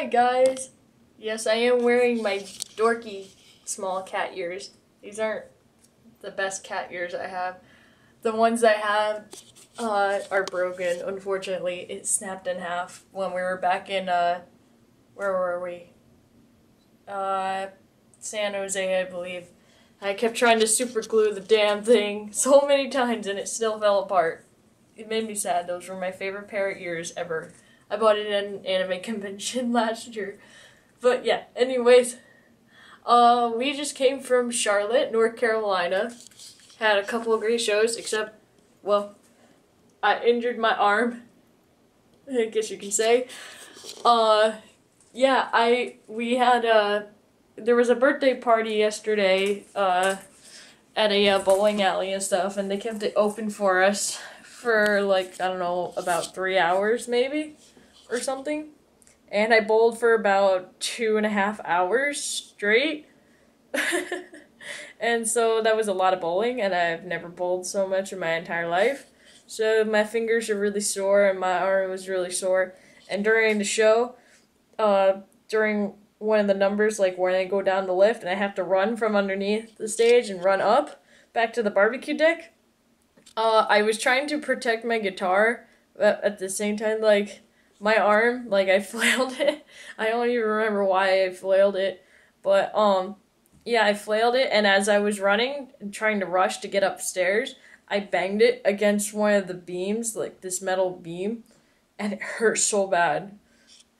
Hi guys. Yes, I am wearing my dorky small cat ears. These aren't the best cat ears I have. The ones I have uh, are broken. Unfortunately, it snapped in half when we were back in uh, where were we? Uh, San Jose, I believe. I kept trying to super glue the damn thing so many times and it still fell apart. It made me sad. Those were my favorite pair of ears ever. I bought it at an anime convention last year. But yeah, anyways, uh, we just came from Charlotte, North Carolina. Had a couple of great shows, except, well, I injured my arm. I guess you can say. Uh, yeah, I we had a there was a birthday party yesterday uh, at a uh, bowling alley and stuff, and they kept it open for us for like I don't know about three hours maybe or something. And I bowled for about two and a half hours straight. and so that was a lot of bowling, and I've never bowled so much in my entire life. So my fingers are really sore, and my arm was really sore. And during the show, uh, during one of the numbers, like when I go down the lift and I have to run from underneath the stage and run up back to the barbecue deck, uh, I was trying to protect my guitar, but at the same time, like my arm, like I flailed it. I don't even remember why I flailed it, but um, yeah, I flailed it, and as I was running and trying to rush to get upstairs, I banged it against one of the beams, like this metal beam, and it hurt so bad.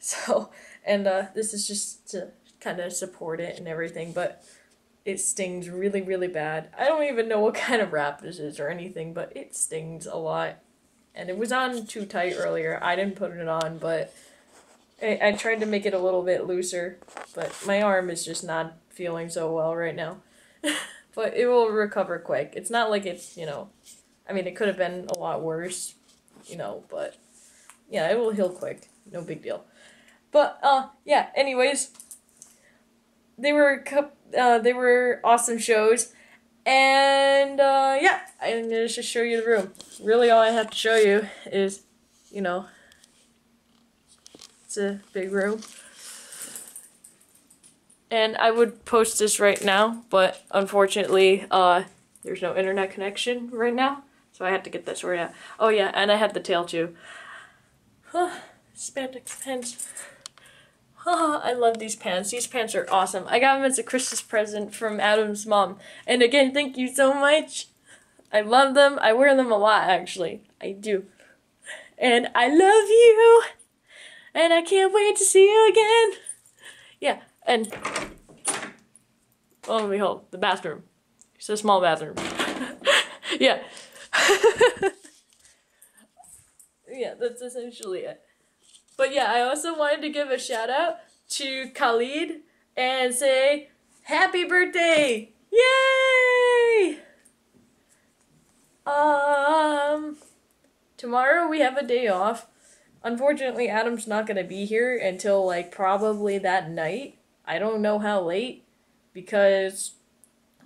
So, and uh, this is just to kind of support it and everything, but it stings really, really bad. I don't even know what kind of wrap this is or anything, but it stings a lot and it was on too tight earlier. I didn't put it on, but I, I tried to make it a little bit looser, but my arm is just not feeling so well right now. but it will recover quick. It's not like it's, you know, I mean, it could have been a lot worse, you know, but yeah, it will heal quick. No big deal. But uh yeah, anyways, they were uh they were awesome shows. And uh, yeah, I'm gonna just show you the room. Really, all I have to show you is, you know, it's a big room. And I would post this right now, but unfortunately, uh, there's no internet connection right now, so I had to get that sorted out. Oh yeah, and I had the tail too. Huh, spandex pants. I love these pants. These pants are awesome. I got them as a Christmas present from Adam's mom. And again, thank you so much. I love them. I wear them a lot, actually. I do. And I love you. And I can't wait to see you again. Yeah, and... Oh, behold, the bathroom. It's a small bathroom. yeah. yeah, that's essentially it. But yeah, I also wanted to give a shout out to Khalid and say happy birthday! Yay! Um, tomorrow we have a day off. Unfortunately, Adam's not gonna be here until like probably that night. I don't know how late because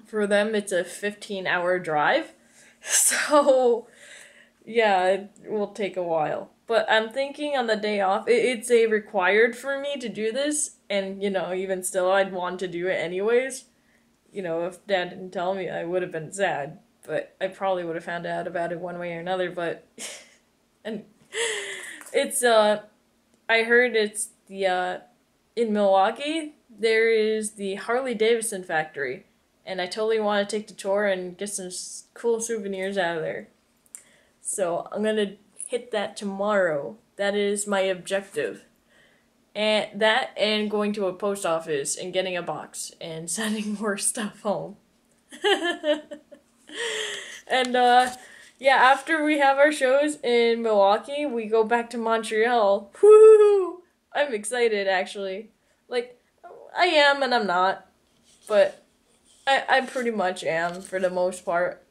for them it's a 15 hour drive. So, yeah, it will take a while. But I'm thinking on the day off, it's a required for me to do this, and you know, even still, I'd want to do it anyways. You know, if Dad didn't tell me, I would have been sad, but I probably would have found out about it one way or another. But, and it's uh, I heard it's the uh, in Milwaukee there is the Harley Davidson factory, and I totally want to take the tour and get some cool souvenirs out of there. So I'm gonna hit that tomorrow. That is my objective. And that and going to a post office and getting a box and sending more stuff home. and uh yeah, after we have our shows in Milwaukee, we go back to Montreal. Woo! I'm excited actually. Like I am and I'm not. But I I pretty much am for the most part.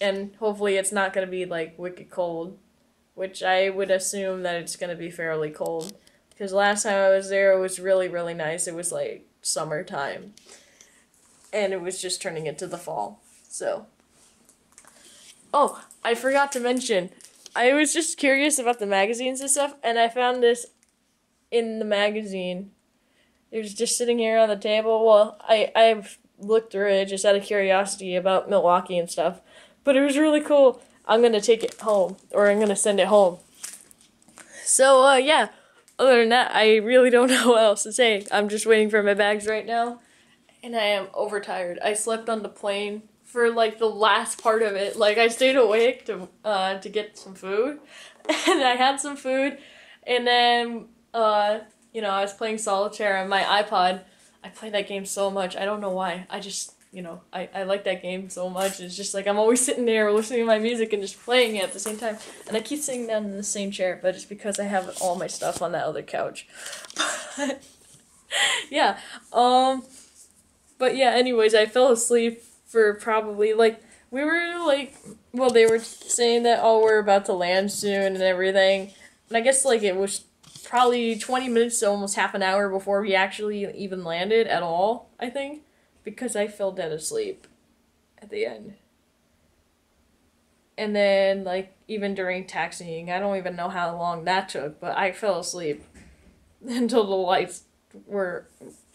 And hopefully it's not going to be like wicked cold which I would assume that it's going to be fairly cold. Because last time I was there, it was really, really nice. It was like summertime. And it was just turning into the fall. So. Oh, I forgot to mention. I was just curious about the magazines and stuff, and I found this in the magazine. It was just sitting here on the table. Well, I I've looked through it just out of curiosity about Milwaukee and stuff, but it was really cool. I'm gonna take it home, or I'm gonna send it home. So uh, yeah. Other than that, I really don't know what else to say. I'm just waiting for my bags right now, and I am overtired. I slept on the plane for like the last part of it. Like I stayed awake to uh, to get some food, and I had some food, and then uh, you know I was playing solitaire on my iPod. I played that game so much. I don't know why. I just you know I, I like that game so much. It's just like I'm always sitting there listening to my music and just playing it at the same time. And I keep sitting down in the same chair, but it's because I have all my stuff on that other couch. But yeah. Um. But yeah. Anyways, I fell asleep for probably like we were like well they were saying that oh we're about to land soon and everything and i guess like it was probably 20 minutes to almost half an hour before we actually even landed at all i think because i fell dead asleep at the end and then like even during taxiing i don't even know how long that took but i fell asleep until the lights were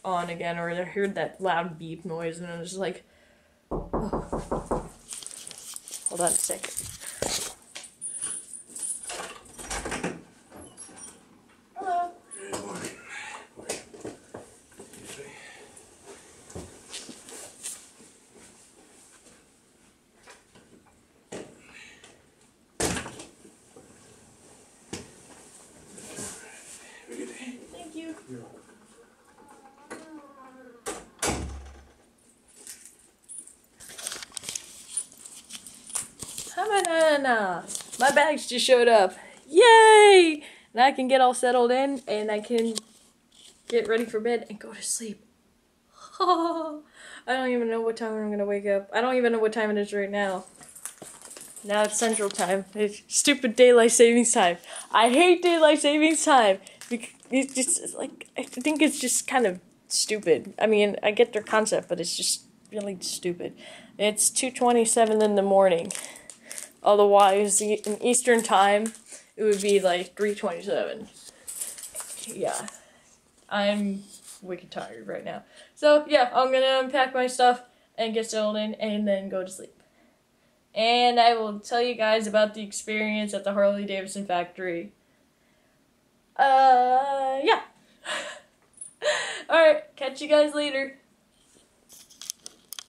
on again or i heard that loud beep noise and i was like oh, Hold on a second. Banana! My bags just showed up. Yay! Now I can get all settled in and I can get ready for bed and go to sleep. Oh, I don't even know what time I'm gonna wake up. I don't even know what time it is right now. Now it's central time. It's stupid daylight savings time. I hate daylight savings time. It's just like I think it's just kind of stupid. I mean, I get their concept, but it's just really stupid. It's 2:27 in the morning. Otherwise, in Eastern time, it would be like 327. Yeah. I'm wicked tired right now. So, yeah, I'm gonna unpack my stuff and get settled in and then go to sleep. And I will tell you guys about the experience at the Harley Davidson factory. Uh, yeah. Alright, catch you guys later.